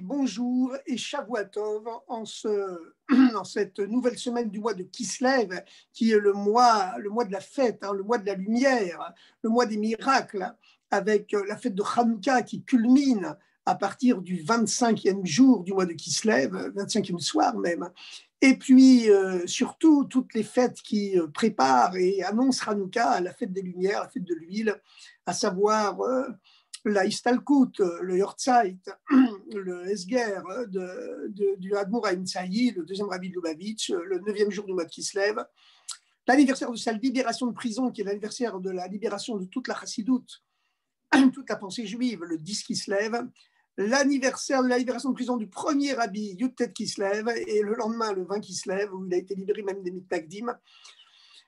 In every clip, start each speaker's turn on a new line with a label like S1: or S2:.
S1: bonjour et Shavuatov en, ce, en cette nouvelle semaine du mois de Kislev, qui est le mois, le mois de la fête, hein, le mois de la lumière, le mois des miracles, avec la fête de Hanouka qui culmine à partir du 25e jour du mois de Kislev, 25e soir même. Et puis, euh, surtout, toutes les fêtes qui euh, préparent et annoncent Hanouka, la fête des Lumières, la fête de l'huile, à savoir euh, la Istalkut, le Yortzeit, le Esger du Admour le deuxième rabbi de Lubavitch, le neuvième jour du mois de Kislev, l'anniversaire de sa libération de prison, qui est l'anniversaire de la libération de toute la chassidoute, toute la pensée juive, le 10 Kislev, l'anniversaire de la libération de prison du premier rabbi Yutet Kislev, et le lendemain, le 20 Kislev, où il a été libéré même des Mitnagdim.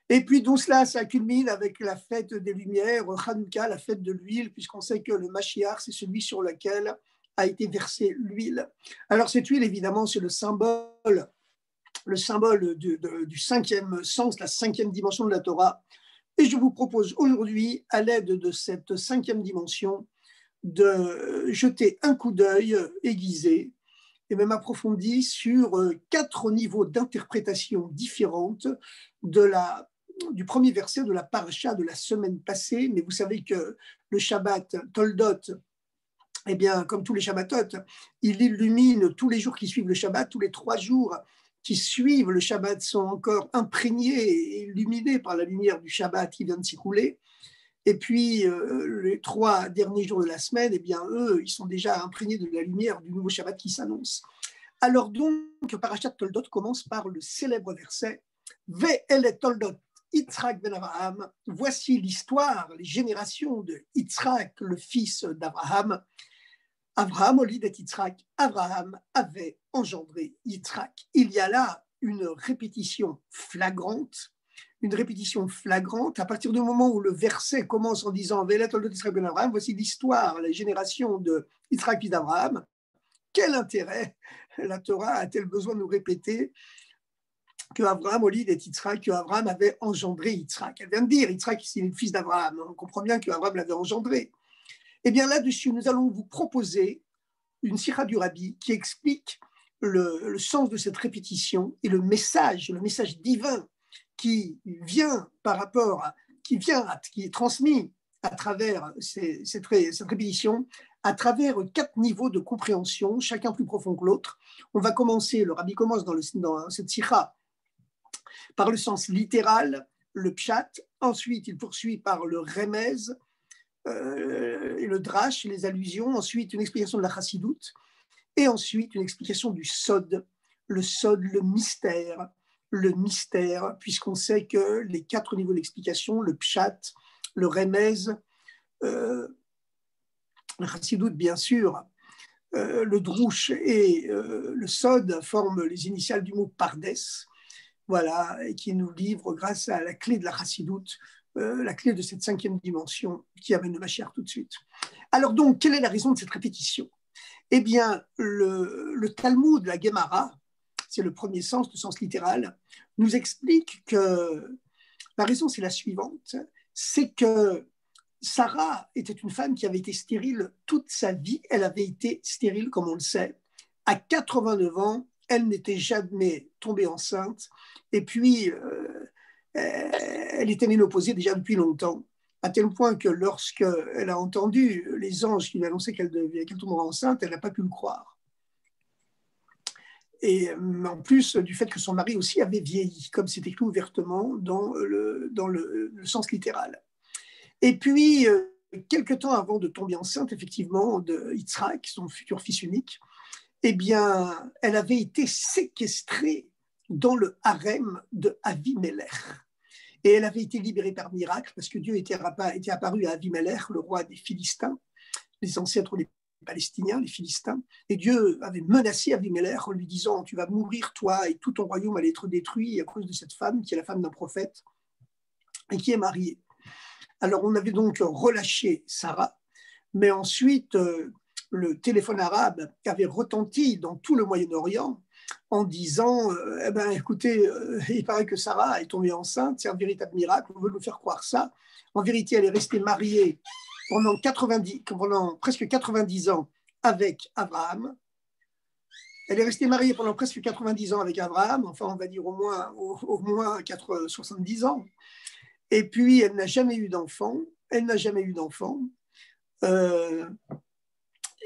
S1: Et puis tout cela, ça culmine avec la fête des Lumières, Hanouka, la fête de l'huile, puisqu'on sait que le Mashiach, c'est celui sur lequel a été versée l'huile. Alors cette huile, évidemment, c'est le symbole, le symbole du, du cinquième sens, la cinquième dimension de la Torah. Et je vous propose aujourd'hui, à l'aide de cette cinquième dimension, de jeter un coup d'œil aiguisé et même approfondi sur quatre niveaux d'interprétation différentes de la du premier verset de la paracha de la semaine passée, mais vous savez que le Shabbat Toldot, eh bien, comme tous les Shabbatot, il illumine tous les jours qui suivent le Shabbat, tous les trois jours qui suivent le Shabbat sont encore imprégnés et illuminés par la lumière du Shabbat qui vient de s'écouler. Et puis, euh, les trois derniers jours de la semaine, eh bien, eux, ils sont déjà imprégnés de la lumière du nouveau Shabbat qui s'annonce. Alors donc, Parashat Toldot commence par le célèbre verset Ve Toldot Yitzhak ben Abraham, voici l'histoire, les générations de Yitzhak, le fils d'Abraham. Abraham, au Yitzhak, Abraham avait engendré Yitzhak. Il y a là une répétition flagrante, une répétition flagrante à partir du moment où le verset commence en disant ben voici l'histoire, les générations de Yitzhak fils d'Abraham. Quel intérêt la Torah a-t-elle besoin de nous répéter? Que Abraham, au lit des que Abraham avait engendré Yitzhak. Elle vient de dire, Yitzhak, c'est le fils d'Abraham. On comprend bien qu'Abraham l'avait engendré. Eh bien, là-dessus, nous allons vous proposer une sira du rabbi qui explique le, sens de cette répétition et le message, le message divin qui vient par rapport, à, qui vient, qui est transmis à travers cette, répétition, à travers quatre niveaux de compréhension, chacun plus profond que l'autre. On va commencer, le rabbi commence dans, dans cette sira par le sens littéral, le pshat. Ensuite, il poursuit par le remez euh, le drash, les allusions. Ensuite, une explication de la chassidoute. Et ensuite, une explication du sod, le sod, le mystère, le mystère, puisqu'on sait que les quatre niveaux d'explication, le pshat, le remez, euh, la chassidoute, bien sûr, euh, le drouche et le sod forment les initiales du mot pardes voilà, et qui nous livre, grâce à la clé de la chassidoute, euh, la clé de cette cinquième dimension qui amène le Mashiach tout de suite. Alors donc, quelle est la raison de cette répétition? Eh bien, le, le Talmud, la Gemara, c'est le premier sens, le sens littéral, nous explique que la raison, c'est la suivante, c'est que Sarah était une femme qui avait été stérile toute sa vie, elle avait été stérile, comme on le sait, à 89 ans, elle n'était jamais tombée enceinte. Et puis, euh, elle était ménopausée déjà depuis longtemps, à tel point que lorsqu'elle a entendu les anges qui lui annonçaient qu'elle qu tomberait enceinte, elle n'a pas pu le croire. Et euh, en plus du fait que son mari aussi avait vieilli, comme c'est écrit ouvertement dans le, dans le, sens littéral. Et puis, euh, quelques temps avant de tomber enceinte, effectivement, de Yitzhak, son futur fils unique, eh bien, elle avait été séquestrée dans le harem de Avimelech. Et elle avait été libérée par miracle parce que Dieu était, apparu à Avimelech, le roi des Philistins, les ancêtres des Palestiniens, les Philistins. Et Dieu avait menacé Avimelech en lui disant Tu vas mourir, toi, et tout ton royaume allait être détruit à cause de cette femme qui est la femme d'un prophète et qui est mariée. Alors, on avait donc relâché Sarah, mais ensuite, euh, le téléphone arabe avait retenti dans tout le Moyen-Orient en disant euh, eh ben, écoutez, euh, il paraît que Sarah est tombée enceinte, c'est un véritable miracle, on veut nous faire croire ça. En vérité, elle est restée mariée pendant, 90, pendant presque 90 ans avec Abraham, Elle est restée mariée pendant presque 90 ans avec Abraham, enfin on va dire au moins, au, moins 70 ans. Et puis elle n'a jamais eu d'enfant. Elle n'a jamais eu d'enfant. Euh,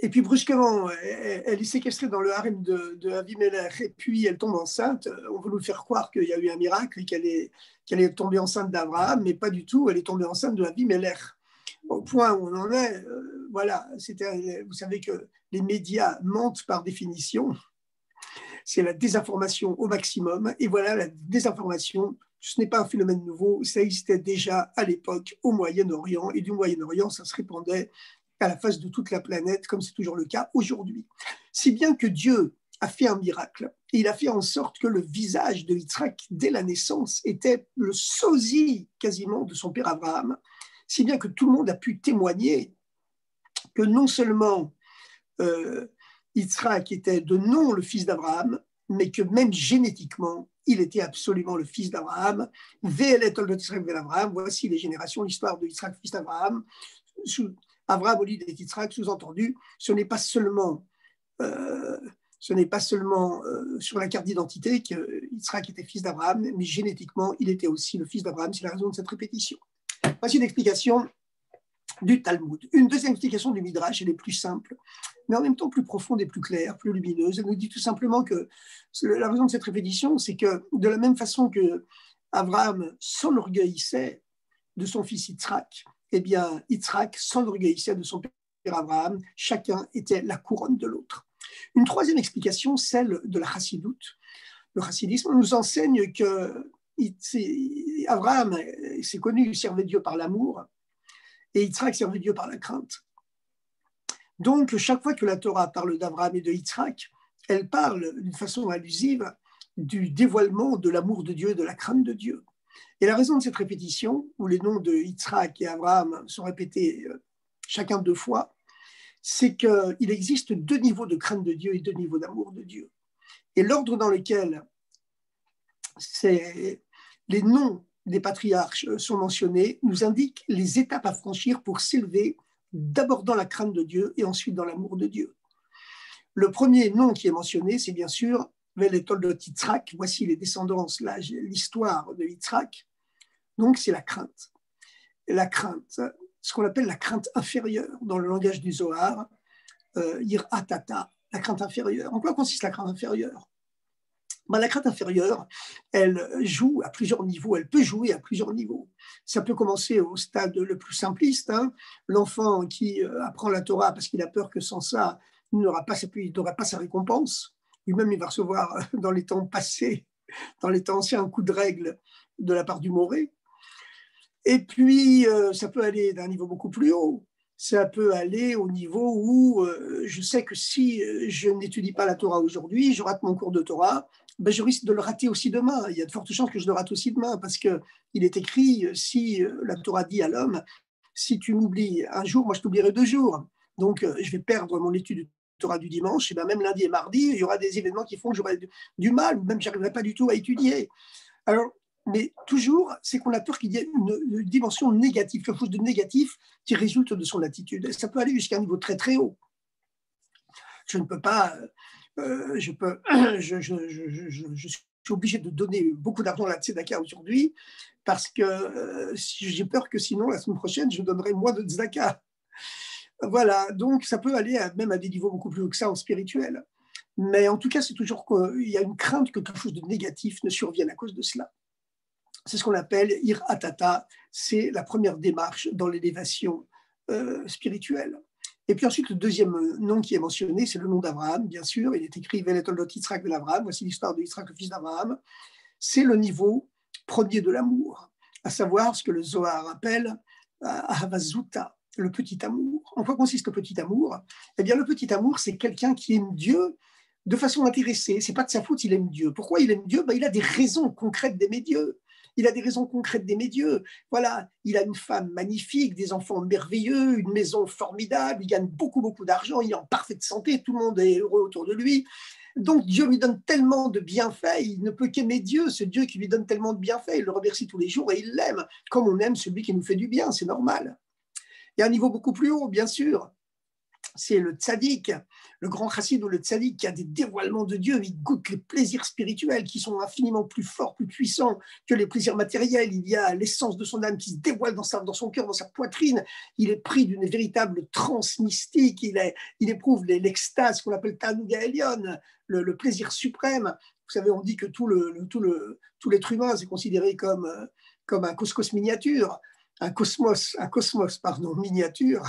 S1: et puis brusquement, elle, est séquestrée dans le harem de, de Avimelech, et puis elle tombe enceinte. On veut nous faire croire qu'il y a eu un miracle et qu'elle est, tombée enceinte d'Abraham, mais pas du tout. Elle est tombée enceinte de Avimelech. Au point où on en est, euh, voilà, vous savez que les médias mentent par définition. C'est la désinformation au maximum. Et voilà, la désinformation, ce n'est pas un phénomène nouveau, ça existait déjà à l'époque au Moyen-Orient, et du Moyen-Orient, ça se répandait à la face de toute la planète, comme c'est toujours le cas aujourd'hui. Si bien que Dieu a fait un miracle, il a fait en sorte que le visage de Yitzhak, dès la naissance, était le sosie quasiment de son père Abraham, si bien que tout le monde a pu témoigner que non seulement euh, Yitzhak était de nom le fils d'Abraham, mais que même génétiquement, il était absolument le fils d'Abraham. Voici les générations, l'histoire de Yitzhak, fils d'Abraham. Abraham, Olid et Yitzhak, sous-entendu, ce n'est pas seulement, euh, ce n'est pas seulement euh, sur la carte d'identité que était fils d'Abraham, mais génétiquement, il était aussi le fils d'Abraham. C'est la raison de cette répétition. Voici une explication du Talmud. Une deuxième explication du Midrash, elle est plus simple, mais en même temps plus profonde et plus claire, plus lumineuse. Elle nous dit tout simplement que la raison de cette répétition, c'est que de la même façon que Abraham s'enorgueillissait de son fils Yitzhak, eh bien, Yitzhak s'enorgueillissait de son père Abraham. Chacun était la couronne de l'autre. Une troisième explication, celle de la chassidoute. Le chassidisme nous enseigne que Abraham, c'est connu, servait Dieu par l'amour, et Yitzhak servait Dieu par la crainte. Donc, chaque fois que la Torah parle d'Abraham et de Yitzhak, elle parle d'une façon allusive du dévoilement de l'amour de Dieu et de la crainte de Dieu. Et la raison de cette répétition, où les noms de Yitzhak et Abraham sont répétés euh, chacun deux fois, c'est qu'il existe deux niveaux de crainte de Dieu et deux niveaux d'amour de Dieu. Et l'ordre dans lequel les noms des patriarches sont mentionnés nous indique les étapes à franchir pour s'élever d'abord dans la crainte de Dieu et ensuite dans l'amour de Dieu. Le premier nom qui est mentionné, c'est bien sûr Veletol de Yitzhak. Voici les descendances, l'histoire de Yitzhak. Donc, c'est la crainte. la crainte, ce qu'on appelle la crainte inférieure dans le langage du Zohar, euh, Atata, la crainte inférieure. En quoi consiste la crainte inférieure? Ben, La crainte inférieure, elle joue à plusieurs niveaux, elle peut jouer à plusieurs niveaux. Ça peut commencer au stade le plus simpliste, hein. l'enfant qui euh, apprend la Torah parce qu'il a peur que sans ça, il n'aura pas sa récompense. Lui-même, il va recevoir euh, dans les temps passés, dans les temps anciens, un coup de règle de la part du Moré. Et puis, euh, ça peut aller d'un niveau beaucoup plus haut. Ça peut aller au niveau où euh, je sais que si je n'étudie pas la Torah aujourd'hui, je rate mon cours de Torah, ben je risque de le rater aussi demain. Il y a de fortes chances que je le rate aussi demain parce qu'il est écrit, si la Torah dit à l'homme, si tu m'oublies un jour, moi je t'oublierai deux jours. Donc, je vais perdre mon étude de Torah du dimanche, et ben même lundi et mardi, il y aura des événements qui font que j'aurai du mal, ou même j'arriverai pas du tout à étudier. Alors, mais toujours, c'est qu'on a peur qu'il y ait une, dimension négative, quelque chose de négatif qui résulte de son attitude. Ça peut aller jusqu'à un niveau très très haut. Je ne peux pas, euh, je, peux, je, je, je, suis obligé de donner beaucoup d'argent à la Tzedaka aujourd'hui parce que euh, j'ai peur que sinon, la semaine prochaine, je donnerai moins de Tzedaka. Voilà, donc ça peut aller même à des niveaux beaucoup plus hauts que ça en spirituel. Mais en tout cas, c'est toujours qu'il y a une crainte que quelque chose de négatif ne survienne à cause de cela. C'est ce qu'on appelle ir atata, c'est la première démarche dans l'élévation euh, spirituelle. Et puis ensuite, le deuxième nom qui est mentionné, c'est le nom d'Abraham, bien sûr. Il est écrit Veletolot Yitzhak de l'Abraham. Voici l'histoire de Yitzhak, le fils d'Abraham. C'est le niveau premier de l'amour, à savoir ce que le Zohar appelle euh, Ahavazuta, le petit amour. En quoi consiste le petit amour? Eh bien, le petit amour, c'est quelqu'un qui aime Dieu de façon intéressée. C'est pas de sa faute, il aime Dieu. Pourquoi il aime Dieu? Ben, Il a des raisons concrètes d'aimer Dieu. Il a des raisons concrètes d'aimer Dieu. Voilà, il a une femme magnifique, des enfants merveilleux, une maison formidable, il gagne beaucoup, beaucoup d'argent, il est en parfaite santé, tout le monde est heureux autour de lui. Donc Dieu lui donne tellement de bienfaits, il ne peut qu'aimer Dieu, ce Dieu qui lui donne tellement de bienfaits, il le remercie tous les jours et il l'aime, comme on aime celui qui nous fait du bien, c'est normal. Il y a un niveau beaucoup plus haut, bien sûr. c'est le tzaddik, le grand chassid ou le tzaddik qui a des dévoilements de Dieu, il goûte les plaisirs spirituels qui sont infiniment plus forts, plus puissants que les plaisirs matériels. Il y a l'essence de son âme qui se dévoile dans, sa, dans son cœur, dans sa poitrine. Il est pris d'une véritable transe mystique. Il, est, il éprouve l'extase qu'on appelle Tanuga Elion, le, le, plaisir suprême. Vous savez, on dit que tout, le, tout, le, tout l'être humain est considéré comme, comme un cosmos miniature, un cosmos, miniature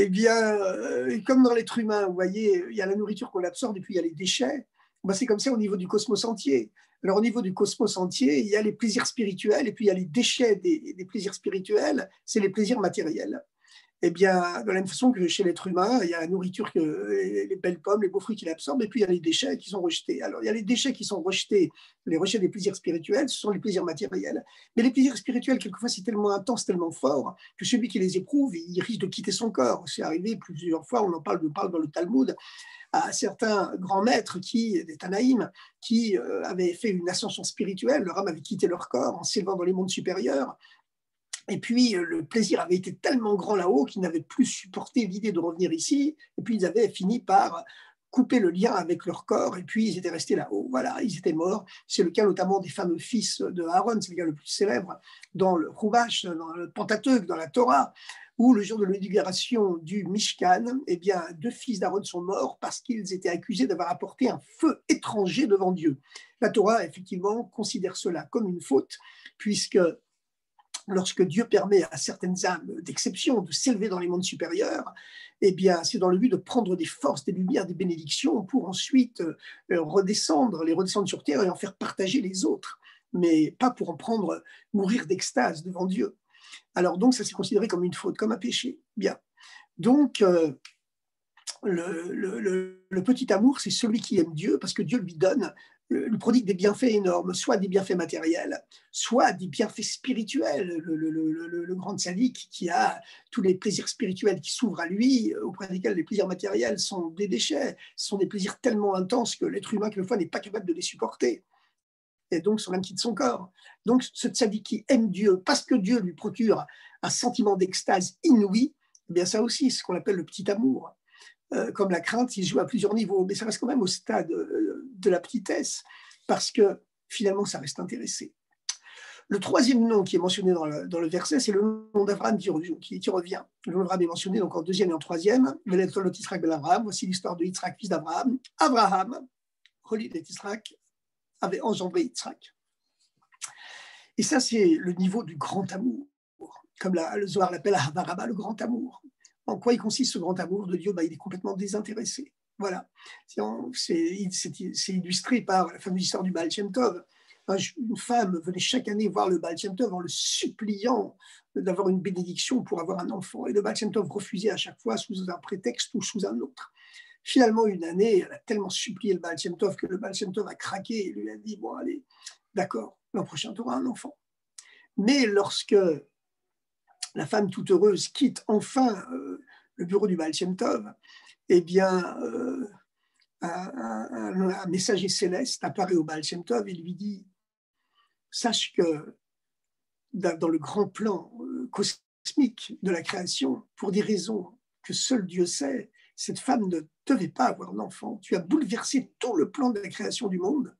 S1: eh bien, euh, comme dans l'être humain, vous voyez, il y a la nourriture qu'on absorbe et puis il y a les déchets. C'est comme ça au niveau du cosmos entier. Alors, au niveau du cosmos entier, il y a les plaisirs spirituels et puis il y a les déchets des plaisirs spirituels, c'est les plaisirs matériels eh bien, de la même façon que chez l'être humain, il y a la nourriture, que, les belles pommes, les beaux fruits qu'il absorbe, et puis il y a les déchets qui sont rejetés. Alors, il y a les déchets qui sont rejetés, les rejets des plaisirs spirituels, ce sont les plaisirs matériels. Mais les plaisirs spirituels, quelquefois, c'est tellement intense, tellement fort, que celui qui les éprouve, il risque de quitter son corps. C'est arrivé plusieurs fois, on en parle, on parle dans le Talmud, à certains grands maîtres, qui, des Tanaïm, qui euh, avaient fait une ascension spirituelle, leur âme avait quitté leur corps en s'élevant dans les mondes supérieurs, et puis, euh, le plaisir avait été tellement grand là-haut qu'ils n'avaient plus supporté l'idée de revenir ici. Et puis, ils avaient fini par couper le lien avec leur corps. Et puis, ils étaient restés là-haut. Voilà, ils étaient morts. C'est le cas notamment des fameux fils de Aaron, c'est le cas le plus célèbre, dans le Ruvash, dans le Pentateuque, dans la Torah, où le jour de l'inauguration du Mishkan, eh bien, deux fils d'Aaron sont morts parce qu'ils étaient accusés d'avoir apporté un feu étranger devant Dieu. La Torah, effectivement, considère cela comme une faute, puisque lorsque Dieu permet à certaines âmes d'exception de s'élever dans les mondes supérieurs, eh bien, c'est dans le but de prendre des forces, des lumières, des bénédictions pour ensuite euh, redescendre, les redescendre sur terre et en faire partager les autres, mais pas pour en prendre, mourir d'extase devant Dieu. Alors donc, ça s'est considéré comme une faute, comme un péché. Bien. Donc, euh, le, le, petit amour, c'est celui qui aime Dieu parce que Dieu lui donne lui prodigue des bienfaits énormes, soit des bienfaits matériels, soit des bienfaits spirituels. Le, grand sadique qui a tous les plaisirs spirituels qui s'ouvrent à lui, auprès desquels les plaisirs matériels sont des déchets, ce sont des plaisirs tellement intenses que l'être humain, quelquefois, n'est pas capable de les supporter. Et donc, son âme quitte son corps. Donc, ce sadique qui aime Dieu parce que Dieu lui procure un sentiment d'extase inouï, eh bien ça aussi, c'est ce qu'on appelle le petit amour. Euh, comme la crainte, il joue à plusieurs niveaux, mais ça reste quand même au stade euh, de la petitesse, parce que finalement, ça reste intéressé. Le troisième nom qui est mentionné dans le, verset, c'est le nom d'Abraham qui, qui, revient. Le nom d'Abraham est mentionné donc en deuxième et en troisième. Voici l'histoire de Yitzhak, fils d'Abraham. Abraham, relié d'Yitzhak, avait engendré Yitzhak. Et ça, c'est le niveau du grand amour, comme le Zohar l'appelle Havaraba, le grand amour. En quoi il consiste ce grand amour de Dieu? Bah, Il est complètement désintéressé. Voilà. C'est illustré par la fameuse histoire du Baal Tov. Une femme venait chaque année voir le Baal Shem Tov en le suppliant d'avoir une bénédiction pour avoir un enfant. Et le Baal Tov refusait à chaque fois sous un prétexte ou sous un autre. Finalement, une année, elle a tellement supplié le Baal Tov que le Baal Tov a craqué et lui a dit Bon, allez, d'accord, l'an prochain, tu auras un enfant. Mais lorsque la femme toute heureuse quitte enfin euh, le bureau du Baal Tov, eh bien, euh, un, messager céleste apparaît au Baal Shem Tov et lui dit Sache que dans le grand plan euh, cosmique de la création, pour des raisons que seul Dieu sait, cette femme ne devait pas avoir d'enfant. Tu as bouleversé tout le plan de la création du monde,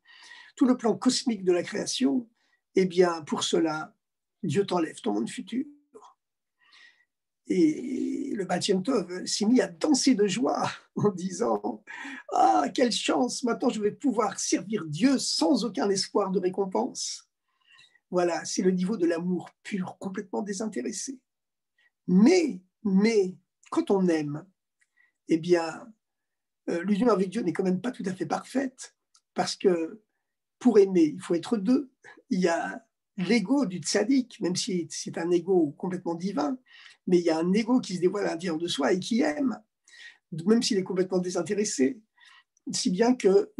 S1: tout le plan cosmique de la création. Eh bien, pour cela, Dieu t'enlève ton monde futur. Et le Tov s'est mis à danser de joie en disant Ah, quelle chance, maintenant je vais pouvoir servir Dieu sans aucun espoir de récompense. Voilà, c'est le niveau de l'amour pur, complètement désintéressé. Mais, mais, quand on aime, eh bien, euh, l'union avec Dieu n'est quand même pas tout à fait parfaite, parce que pour aimer, il faut être deux. Il y a l'ego du tzaddik, même si c'est un ego complètement divin, mais il y a un ego qui se dévoile à l'intérieur de soi et qui aime, même s'il est complètement désintéressé. Si bien que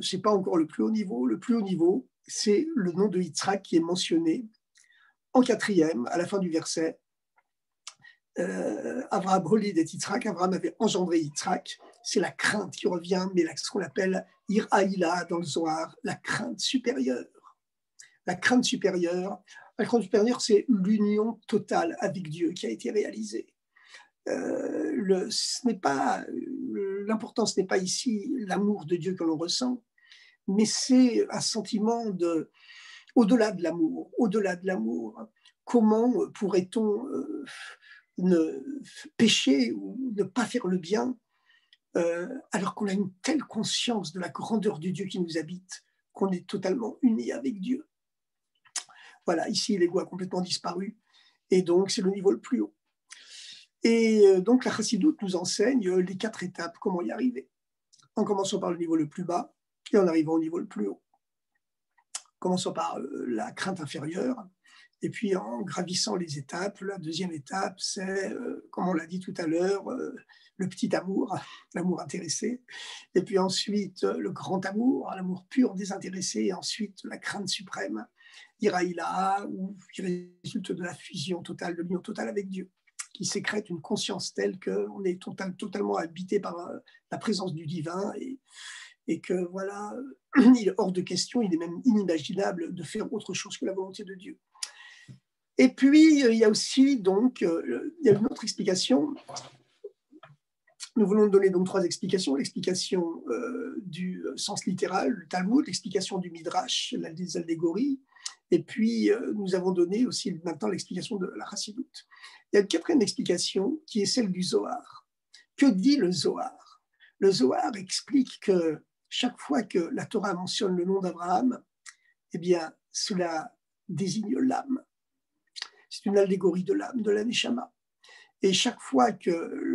S1: ce n'est pas encore le plus haut niveau. Le plus haut niveau, c'est le nom de Yitzhak qui est mentionné en quatrième, à la fin du verset. Euh, Abraham Holid Yitzhak, Abraham avait engendré Yitzhak. C'est la crainte qui revient, mais ce qu'on appelle Iraïla dans le Zohar, la crainte supérieure la crainte supérieure. La crainte supérieure, c'est l'union totale avec Dieu qui a été réalisée. le, ce n'est pas l'important, ce n'est pas ici l'amour de Dieu que l'on ressent, mais c'est un sentiment de, au-delà de l'amour, au-delà de l'amour, comment pourrait-on ne pécher ou ne pas faire le bien alors qu'on a une telle conscience de la grandeur du Dieu qui nous habite qu'on est totalement unis avec Dieu. Voilà, ici l'ego a complètement disparu. Et donc c'est le niveau le plus haut. Et euh, donc la chassidoute nous enseigne les quatre étapes, comment y arriver, en commençant par le niveau le plus bas et en arrivant au niveau le plus haut. Commençons par euh, la crainte inférieure, et puis en gravissant les étapes, la deuxième étape, c'est, euh, comme on l'a dit tout à l'heure, le petit amour, l'amour intéressé, et puis ensuite le grand amour, l'amour pur désintéressé, et ensuite la crainte suprême, Iraïla, ou qui résulte de la fusion totale, de l'union totale avec Dieu, qui sécrète une conscience telle qu'on est totalement habité par euh, la présence du divin et, que voilà, il est hors de question, il est même inimaginable de faire autre chose que la volonté de Dieu. Et puis, il y a aussi donc, euh, il y a une autre explication nous voulons donner donc trois explications. L'explication euh, du sens littéral, le Talmud, l'explication du Midrash, des allégories, et puis euh, nous avons donné aussi maintenant l'explication de la Chassidoute. Il y a une quatrième explication qui est celle du Zohar. Que dit le Zohar? Le Zohar explique que chaque fois que la Torah mentionne le nom d'Abraham, eh bien, cela désigne l'âme. C'est une allégorie de l'âme, de l'aneshama. Et chaque fois que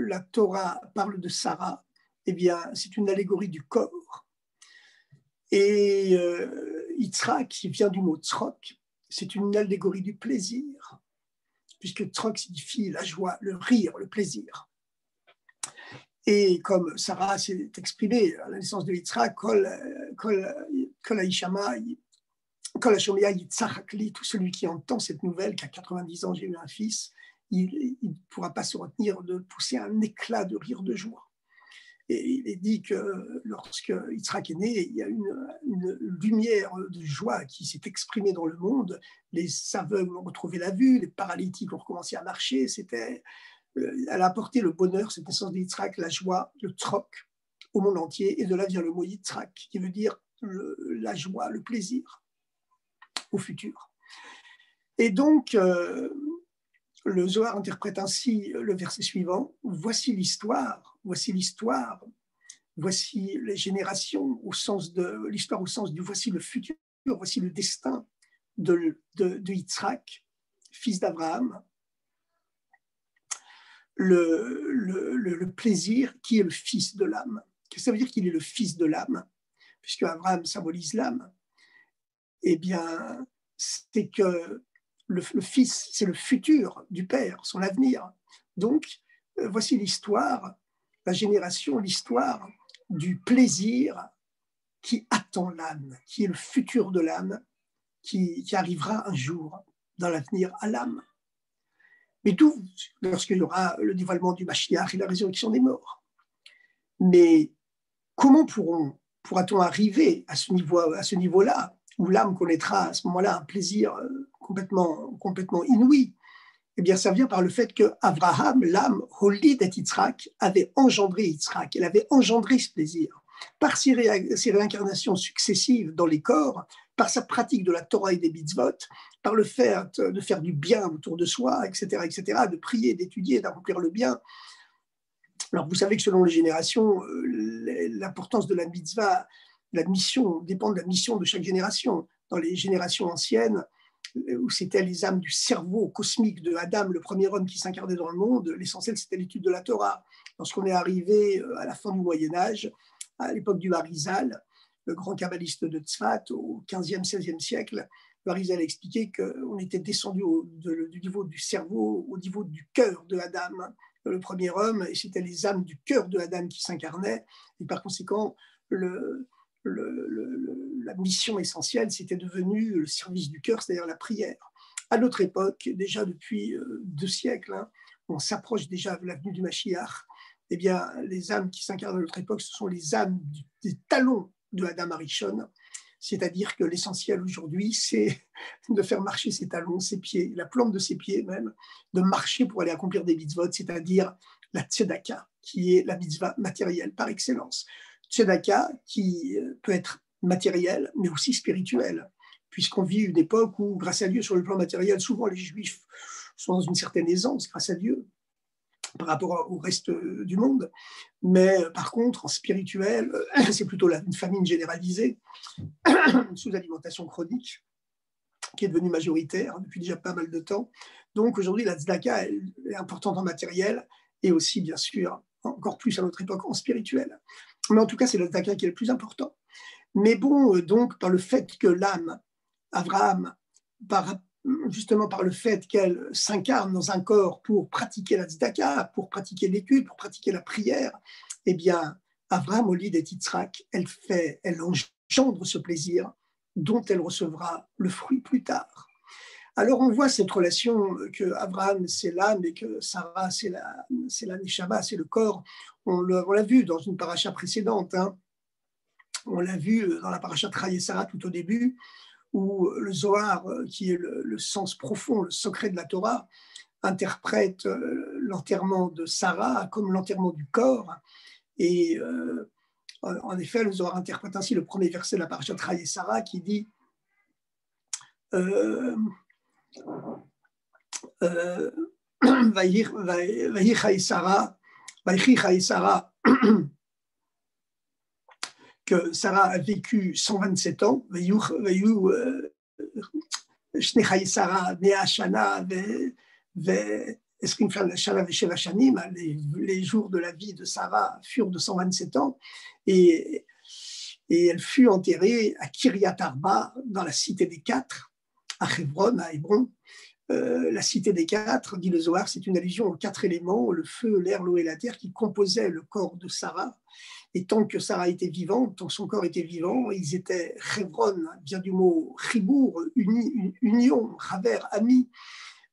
S1: la Torah parle de Sarah, eh bien, c'est une allégorie du corps. Et euh, Yitzhak, qui vient du mot tzrok, c'est une allégorie du plaisir, puisque tzrok signifie la joie, le rire, le plaisir. Et comme Sarah s'est exprimée à la naissance de Yitzhak, kol, kol, kol tout celui qui entend cette nouvelle, qu'à 90 ans j'ai eu un fils, il ne pourra pas se retenir de pousser un éclat de rire de joie. Et il est dit que lorsque Yitzhak est né, il y a une, une lumière de joie qui s'est exprimée dans le monde. Les aveugles ont retrouvé la vue, les paralytiques ont recommencé à marcher. C'était, euh, elle a apporté le bonheur, cette naissance de la joie, le troc au monde entier. Et de là vient le mot Yitzhak, qui veut dire la joie, le plaisir au futur. Et donc, euh, le Zohar interprète ainsi le verset suivant Voici l'histoire, voici l'histoire, voici les générations au sens de l'histoire au sens du voici le futur, voici le destin de, de, Yitzhak, fils d'Abraham, le, plaisir qui est le fils de l'âme. Ça veut dire qu'il est le fils de l'âme? Puisque Abraham symbolise l'âme. Eh bien, c'est que le, fils, c'est le futur du père, son avenir. Donc, euh, voici l'histoire, la génération, l'histoire du plaisir qui attend l'âme, qui est le futur de l'âme, qui, arrivera un jour dans l'avenir à l'âme. Mais d'où lorsqu'il y aura le dévoilement du Mashiach et la résurrection des morts. Mais comment pourra-t-on arriver à ce niveau-là, à ce niveau où l'âme connaîtra à ce moment-là un plaisir euh, complètement, complètement inouï, eh bien, ça vient par le fait que Abraham, l'âme Holid et avait engendré Yitzhak, elle avait engendré ce plaisir. Par ses, réincarnations successives dans les corps, par sa pratique de la Torah et des mitzvot, par le fait de faire du bien autour de soi, etc., etc., de prier, d'étudier, d'accomplir le bien. Alors, vous savez que selon les générations, euh, l'importance de la mitzvah, la mission, dépend de la mission de chaque génération. Dans les générations anciennes, où c'était les âmes du cerveau cosmique de Adam, le premier homme qui s'incarnait dans le monde, l'essentiel c'était l'étude de la Torah. Lorsqu'on est arrivé euh, à la fin du Moyen Âge, à l'époque du Harizal, le grand kabbaliste de Tzfat, au 15e, 16e siècle, le Harizal a expliqué qu'on était descendu du niveau du cerveau au niveau du cœur de Adam, le premier homme, et c'était les âmes du cœur de Adam qui s'incarnaient, et par conséquent, le, la mission essentielle, c'était devenu le service du cœur, c'est-à-dire la prière. À notre époque, déjà depuis euh, deux siècles, hein, on s'approche déjà de l'avenue du Mashiach, eh bien, les âmes qui s'incarnent à notre époque, ce sont les âmes des talons de Adam Arishon, c'est-à-dire que l'essentiel aujourd'hui, c'est de faire marcher ses talons, ses pieds, la plante de ses pieds même, de marcher pour aller accomplir des mitzvot, c'est-à-dire la tzedaka, qui est la mitzvah matérielle par excellence. Tzedaka qui euh, peut être matérielle, mais aussi spirituelle, puisqu'on vit une époque où, grâce à Dieu, sur le plan matériel, souvent les Juifs sont dans une certaine aisance, grâce à Dieu, par rapport au reste du monde. Mais par contre, en spirituel, c'est plutôt une famine généralisée, une sous-alimentation chronique qui est devenue majoritaire depuis déjà pas mal de temps. Donc aujourd'hui, la tzedaka est importante en matériel et aussi, bien sûr, encore plus à notre époque, en spirituel. Mais en tout cas, c'est la tzedaka qui est le plus important. Mais bon, euh, donc, par le fait que l'âme, Abraham, justement par le fait qu'elle s'incarne dans un corps pour pratiquer la tzedaka, pour pratiquer l'étude, pour pratiquer la prière, eh bien, Abraham, au lit des elle fait, elle engendre ce plaisir dont elle recevra le fruit plus tard. Alors on voit cette relation que Abraham c'est l'âme et que Sarah c'est la, c'est la neshama, c'est le corps. On l'a vu dans une paracha précédente. Hein. On l'a vu dans la paracha de Sarah tout au début, où le Zohar, qui est le, sens profond, le secret de la Torah, interprète euh, l'enterrement de Sarah comme l'enterrement du corps. Et euh, en effet, le Zohar interprète ainsi le premier verset de la paracha de Sarah qui dit euh, euh, que Sarah a vécu 127 ans, les, jours de la vie de Sarah furent de 127 ans et, et elle fut enterrée à Kiryat Arba, dans la cité des quatre, à Hebron, à Hébron. Euh, la cité des quatre, dit le Zohar, c'est une allusion aux quatre éléments, le feu, l'air, l'eau et la terre, qui composaient le corps de Sarah. Et tant que Sarah était vivante, tant son corps était vivant, ils étaient Hebron, vient du mot chibour, uni, union, raver, ami.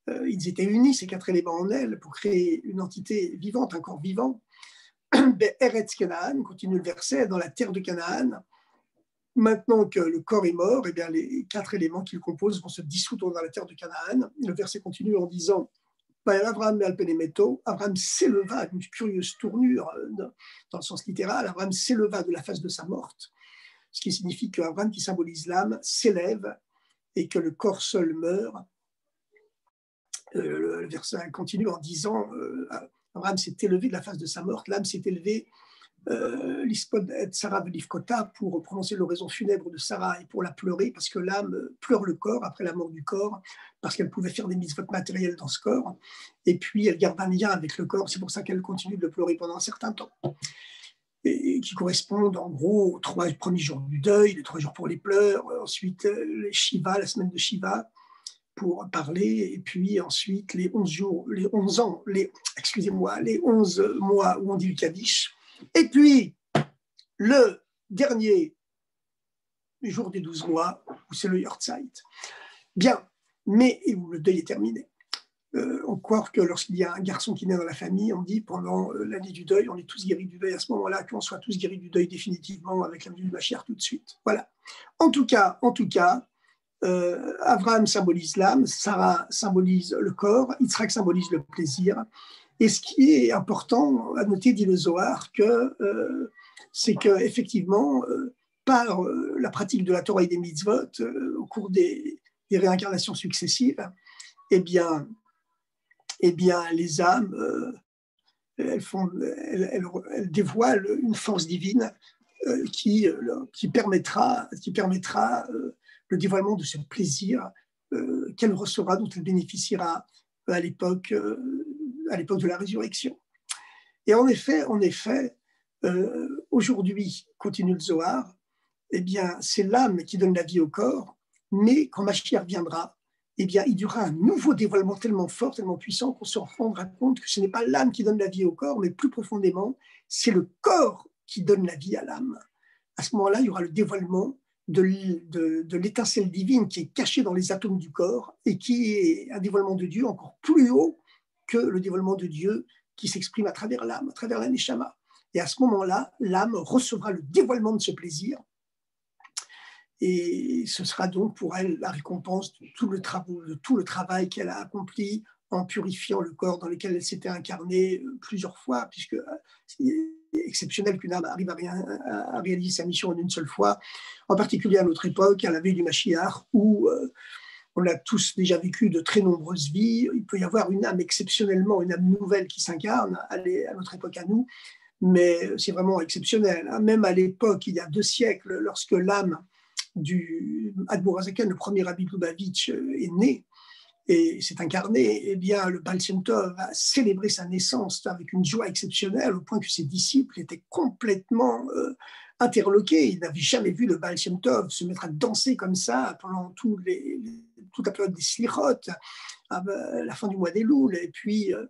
S1: Euh, ils étaient unis, ces quatre éléments en elle, pour créer une entité vivante, un corps vivant. Eretz Canaan, continue le verset, dans la terre de Canaan. Maintenant que le corps est mort, eh bien, les quatre éléments qu'il compose vont se dissoudre dans la terre de Canaan. Le verset continue en disant Abraham Abraham s'éleva, une curieuse tournure euh, dans le sens littéral, Abraham s'éleva de la face de sa morte, ce qui signifie qu'Abraham, qui symbolise l'âme, s'élève et que le corps seul meurt. Euh, le verset continue en disant euh, Abraham s'est élevé de la face de sa morte, l'âme s'est élevée euh, l'ispod et Sarah Velivkota pour prononcer l'oraison funèbre de Sarah et pour la pleurer parce que l'âme pleure le corps après la mort du corps, parce qu'elle pouvait faire des mitzvot matérielles dans ce corps, et puis elle garde un lien avec le corps, c'est pour ça qu'elle continue de pleurer pendant un certain temps. Et qui correspondent en gros aux trois premiers jours du deuil, les trois jours pour les pleurs, ensuite les Shiva, la semaine de Shiva, pour parler, et puis ensuite les 11 jours, les 11 ans, les, excusez-moi, les 11 mois où on dit le Kaddish, et puis le dernier jour des 12 mois, où c'est le Yortzeit. Bien, mais où le deuil est terminé. Euh, croit que lorsqu'il y a un garçon qui naît dans la famille, on dit pendant euh, l'année du deuil, on est tous guéris du deuil à ce moment-là, qu'on soit tous guéris du deuil définitivement avec la venue du Machir tout de suite. Voilà. En tout cas, en tout cas, euh, Abraham symbolise l'âme, Sarah symbolise le corps, Yitzhak symbolise le plaisir. Et ce qui est important à noter, dit le Zohar, euh, c'est qu'effectivement, euh, par euh, la pratique de la Torah et des mitzvot, au cours des, réincarnations successives, eh bien, eh bien les âmes, elles, dévoilent une force divine qui, qui permettra, qui permettra le dévoilement de ce plaisir euh, qu'elle recevra, dont elle bénéficiera à l'époque, euh, à l'époque de la résurrection. Et en effet, en effet, euh, aujourd'hui, continue le Zohar, eh bien, c'est l'âme qui donne la vie au corps, mais quand Mashiach viendra, eh bien, il y aura un nouveau dévoilement tellement fort, tellement puissant qu'on se rendra compte que ce n'est pas l'âme qui donne la vie au corps, mais plus profondément, c'est le corps qui donne la vie à l'âme. À ce moment-là, il y aura le dévoilement de, l'étincelle divine qui est cachée dans les atomes du corps et qui est un dévoilement de Dieu encore plus haut que le dévoilement de Dieu qui s'exprime à travers l'âme, à travers la neshama. Et à ce moment-là, l'âme recevra le dévoilement de ce plaisir. Et ce sera donc pour elle la récompense de tout le, travail, de tout le travail qu'elle a accompli en purifiant le corps dans lequel elle s'était incarnée plusieurs fois, puisque c'est exceptionnel qu'une âme arrive à, réaliser sa mission en une seule fois, en particulier à notre époque, à la veille du Machiar, où on a tous déjà vécu de très nombreuses vies. Il peut y avoir une âme exceptionnellement, une âme nouvelle qui s'incarne à, notre époque à nous, mais c'est vraiment exceptionnel. Hein. Même à l'époque, il y a deux siècles, lorsque l'âme du Admorazaken, le premier Rabbi Lubavitch, euh, est née et s'est incarné, eh bien, le Baal Tov a célébré sa naissance avec une joie exceptionnelle, au point que ses disciples étaient complètement euh, interloqués. Ils n'avaient jamais vu le Baal Tov se mettre à danser comme ça pendant les, toute la période des Slichot, à la fin du mois des Louls, et puis euh,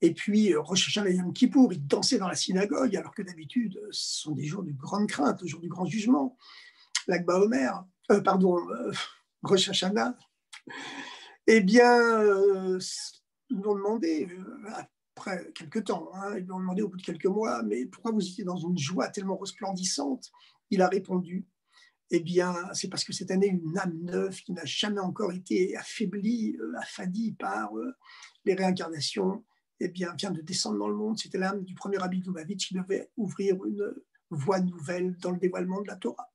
S1: et puis, euh, Yom Kippour, ils dansaient dans la synagogue, alors que d'habitude, ce sont des jours de grande crainte, le jour du grand jugement. L'Akba Omer, euh, pardon, Rosh. Eh bien, ils nous ont demandé, après quelques temps, hein, ils nous ont demandé au bout de quelques mois, mais pourquoi vous étiez dans une joie tellement resplendissante? Il a répondu, eh bien, c'est parce que cette année, une âme neuve qui n'a jamais encore été affaiblie, affadie par les réincarnations, eh bien, vient de descendre dans le monde. C'était l'âme du premier Rabbi Lubavitch qui devait ouvrir une voie nouvelle dans le dévoilement de la Torah.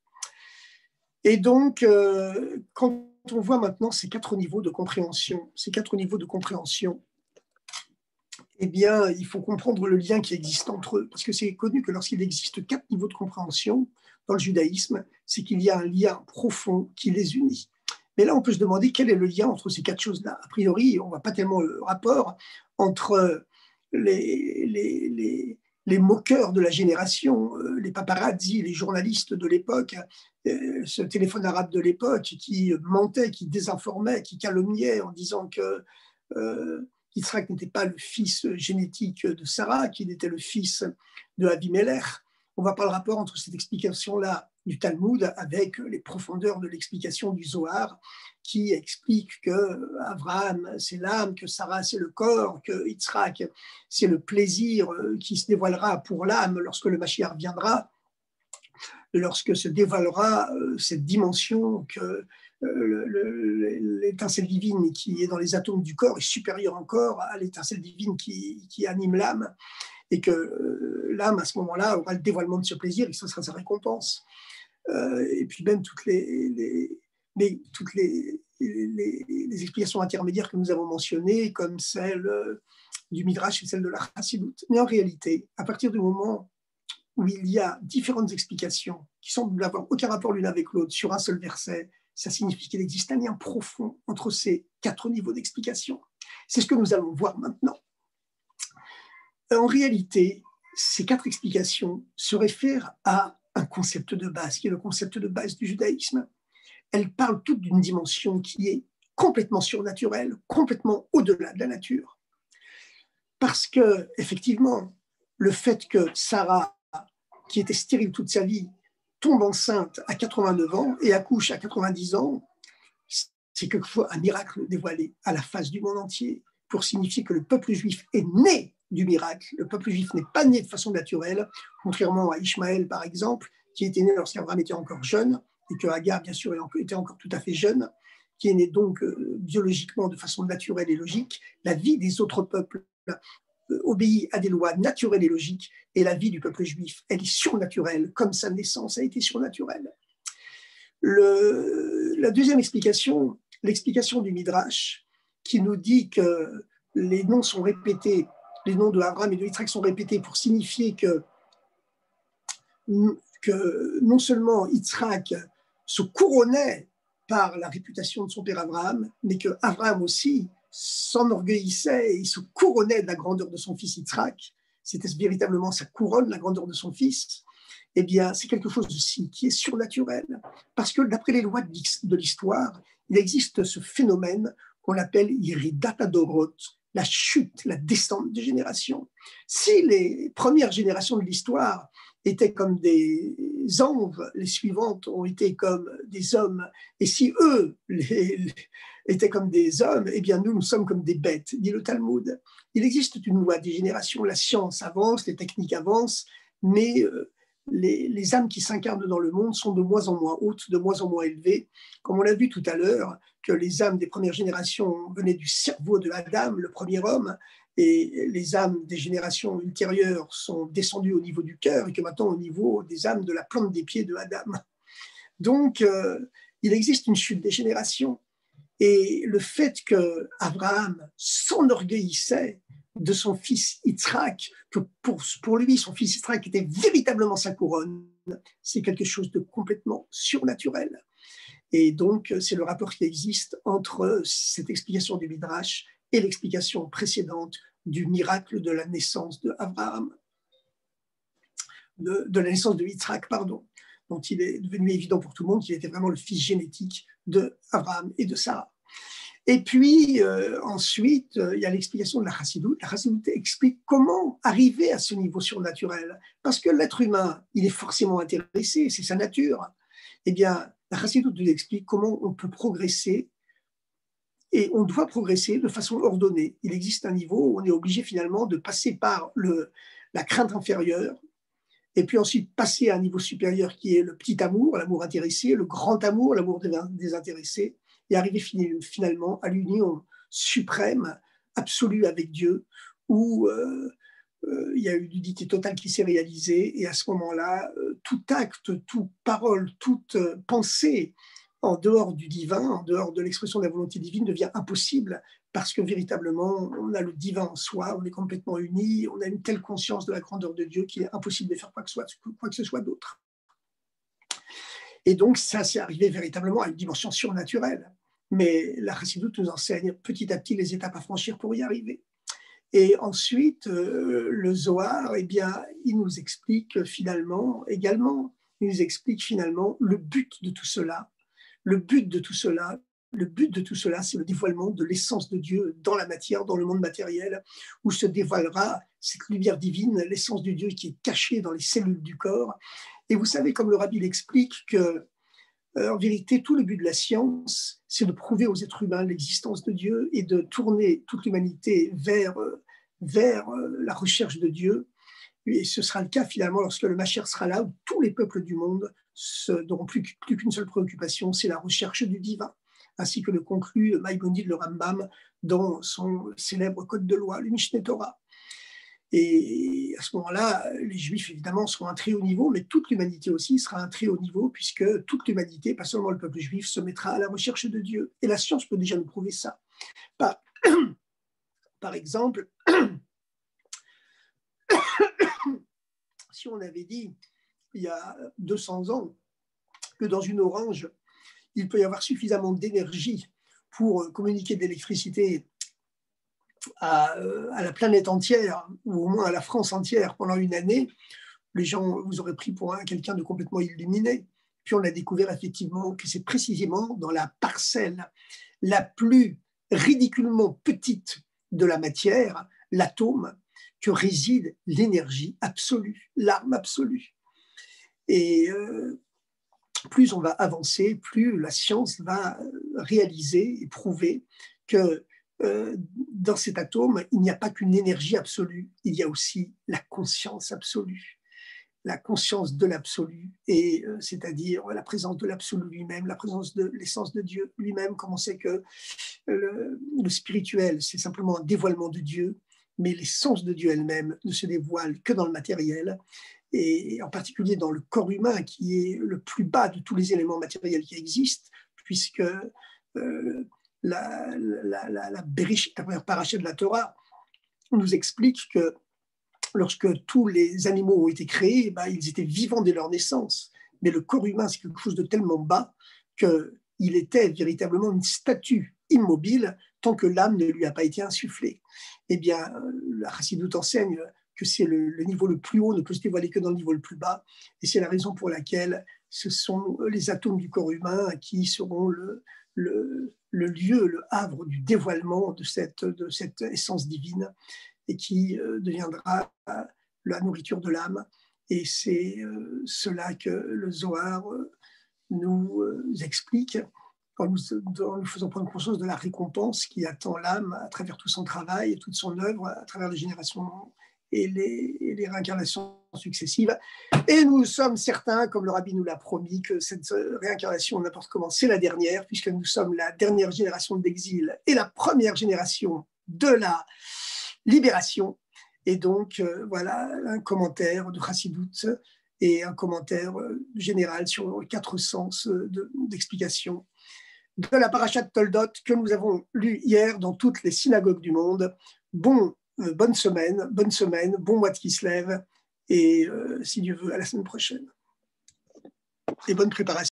S1: Et donc, euh, quand on voit maintenant ces quatre niveaux de compréhension, ces quatre niveaux de compréhension, eh bien, il faut comprendre le lien qui existe entre eux, parce que c'est connu que lorsqu'il existe quatre niveaux de compréhension dans le judaïsme, c'est qu'il y a un lien profond qui les unit. Mais là, on peut se demander quel est le lien entre ces quatre choses-là. A priori, on ne voit pas tellement le rapport entre les, moqueurs de la génération, euh, les paparazzi, les journalistes de l'époque, euh, ce téléphone arabe de l'époque qui mentait, qui désinformait, qui calomniait en disant que euh, n'était pas le fils génétique de Sarah, qu'il était le fils de Abimelech. On voit pas le rapport entre cette explication-là du Talmud avec les profondeurs de l'explication du Zohar qui explique que Abraham c'est l'âme, que Sarah c'est le corps, que Yitzhak c'est le plaisir euh, qui se dévoilera pour l'âme lorsque le Mashiach viendra, lorsque se dévoilera euh, cette dimension que euh, l'étincelle divine qui est dans les atomes du corps est supérieure encore à l'étincelle divine qui anime l'âme et que l'âme à ce moment-là aura le dévoilement de ce plaisir et ce sera sa récompense. Euh, et puis même toutes les, toutes les, les, explications intermédiaires que nous avons mentionnées, comme celle euh, du Midrash et celle de la Chassidut. Mais en réalité, à partir du moment où il y a différentes explications qui semblent n'avoir aucun rapport l'une avec l'autre sur un seul verset, ça signifie qu'il existe un lien profond entre ces quatre niveaux d'explication. C'est ce que nous allons voir maintenant. En réalité, ces quatre explications se réfèrent à un concept de base, qui est le concept de base du judaïsme. Elles parlent toutes d'une dimension qui est complètement surnaturelle, complètement au-delà de la nature. Parce que, effectivement, le fait que Sarah, qui était stérile toute sa vie, tombe enceinte à 89 ans et accouche à 90 ans, c'est quelquefois un miracle dévoilé à la face du monde entier pour signifier que le peuple juif est né du miracle. Le peuple juif n'est pas né de façon naturelle, contrairement à Ishmaël, par exemple, qui était né lorsqu'Abraham était encore jeune, et que Agar, bien sûr, était encore tout à fait jeune, qui est né donc euh, biologiquement de façon naturelle et logique. La vie des autres peuples euh, obéit à des lois naturelles et logiques, et la vie du peuple juif, elle est surnaturelle, comme sa naissance a été surnaturelle. Le, la deuxième explication, l'explication du Midrash, qui nous dit que les noms sont répétés les noms de Abraham et de Yitzhak sont répétés pour signifier que, non seulement Yitzhak se couronnait par la réputation de son père Abraham, mais que Abraham aussi s'enorgueillissait et se couronnait de la grandeur de son fils Yitzhak. C'était véritablement sa couronne, la grandeur de son fils? Eh bien, c'est quelque chose aussi qui est surnaturel. Parce que d'après les lois de l'histoire, il existe ce phénomène qu'on appelle Iridata Dorot, la chute, la descente des générations. Si les premières générations de l'histoire étaient comme des anges, les suivantes ont été comme des hommes, et si eux étaient comme des hommes, eh bien nous, nous sommes comme des bêtes, dit le Talmud. Il existe une loi des générations, la science avance, les techniques avancent, mais euh, les, âmes qui s'incarnent dans le monde sont de moins en moins hautes, de moins en moins élevées. Comme on l'a vu tout à l'heure, que les âmes des premières générations venaient du cerveau de Adam, le premier homme, et les âmes des générations ultérieures sont descendues au niveau du cœur, et que maintenant au niveau des âmes de la plante des pieds de Adam. Donc, euh, il existe une chute des générations. Et le fait que Abraham s'enorgueillissait de son fils Yitzhak, que pour, lui, son fils Yitzhak était véritablement sa couronne, c'est quelque chose de complètement surnaturel. Et donc, c'est le rapport qui existe entre cette explication du Midrash et l'explication précédente du miracle de la naissance de Abraham, de, de la naissance de Yitzhak, pardon, dont il est devenu évident pour tout le monde qu'il était vraiment le fils génétique de Abraham et de Sarah. Et puis euh, ensuite, euh, il y a l'explication de la chassidoute. La chassidoute explique comment arriver à ce niveau surnaturel. Parce que l'être humain, il est forcément intéressé, c'est sa nature. Eh bien, la chassidoute nous explique comment on peut progresser et on doit progresser de façon ordonnée. Il existe un niveau où on est obligé finalement de passer par la crainte inférieure et puis ensuite passer à un niveau supérieur qui est le petit amour, l'amour intéressé, le grand amour, l'amour désintéressé, et arriver finalement à l'union suprême, absolue avec Dieu, où euh, euh, il y a eu l'unité totale qui s'est réalisée, et à ce moment-là, euh, tout acte, toute parole, toute pensée en dehors du divin, en dehors de l'expression de la volonté divine, devient impossible parce que véritablement, on a le divin en soi, on est complètement unis, on a une telle conscience de la grandeur de Dieu qu'il est impossible de faire quoi que, quoi que ce soit d'autre. Et donc, ça, c'est arrivé véritablement à une dimension surnaturelle. Mais la Chassidoute nous enseigne petit à petit les étapes à franchir pour y arriver. Et ensuite, euh, le Zohar, eh bien, il nous explique finalement également, il nous explique finalement le but de tout cela. Le but de tout cela, le but de tout cela, c'est le dévoilement de l'essence de Dieu dans la matière, dans le monde matériel, où se dévoilera cette lumière divine, l'essence de Dieu qui est cachée dans les cellules du corps. Et vous savez, comme le rabbi l'explique, que en vérité, tout le but de la science, c'est de prouver aux êtres humains l'existence de Dieu et de tourner toute l'humanité vers, euh, vers euh, la recherche de Dieu. Et ce sera le cas finalement lorsque le Machère sera là, où tous les peuples du monde n'auront plus, plus qu'une seule préoccupation, c'est la recherche du divin, ainsi que le conclut Maïmonide le Rambam dans son célèbre code de loi, le Mishneh Torah. Et à ce moment-là, les Juifs, évidemment, seront un très haut niveau, mais toute l'humanité aussi sera un très haut niveau, puisque toute l'humanité, pas seulement le peuple juif, se mettra à la recherche de Dieu. Et la science peut déjà nous prouver ça. Par, par exemple, si on avait dit, il y a 200 ans, que dans une orange, il peut y avoir suffisamment d'énergie pour communiquer de l'électricité à, la planète entière, ou au moins à la France entière pendant une année, les gens vous auraient pris pour quelqu'un de complètement illuminé. Puis on a découvert effectivement que c'est précisément dans la parcelle la plus ridiculement petite de la matière, l'atome, que réside l'énergie absolue, l'arme absolue. Et euh, plus on va avancer, plus la science va réaliser et prouver que euh, dans cet atome, il n'y a pas qu'une énergie absolue, il y a aussi la conscience absolue, la conscience de l'absolu, et euh, c'est-à-dire la présence de l'absolu lui-même, la présence de l'essence de Dieu lui-même, comme on sait que le, le spirituel, c'est simplement un dévoilement de Dieu, mais l'essence de Dieu elle-même ne se dévoile que dans le matériel, et en particulier dans le corps humain, qui est le plus bas de tous les éléments matériels qui existent, puisque euh, la, la, la, la, de la Torah, nous explique que lorsque tous les animaux ont été créés, bah, ils étaient vivants dès leur naissance. Mais le corps humain, c'est quelque chose de tellement bas qu'il était véritablement une statue immobile tant que l'âme ne lui a pas été insufflée. Eh bien, la Chassidoute enseigne que c'est le, niveau le plus haut ne peut se dévoiler que dans le niveau le plus bas. Et c'est la raison pour laquelle ce sont les atomes du corps humain qui seront le, le lieu, le havre du dévoilement de cette, essence divine et qui euh, deviendra la nourriture de l'âme. Et c'est euh, cela que le Zohar euh, nous explique en nous, nous, faisant prendre conscience de la récompense qui attend l'âme à travers tout son travail et toute son œuvre, à travers les générations et les, réincarnations successives. Et nous sommes certains, comme le rabbi nous l'a promis, que cette réincarnation, n'importe comment, c'est la dernière, puisque nous sommes la dernière génération d'exil et la première génération de la libération. Et donc, euh, voilà un commentaire de Chassidout et un commentaire euh, général sur quatre sens euh, d'explication de, la parachat Toldot que nous avons lu hier dans toutes les synagogues du monde. Bon euh, bonne semaine, bonne semaine, bon mois de Kislev, et euh, si Dieu veut, à la semaine prochaine. Et bonne préparation.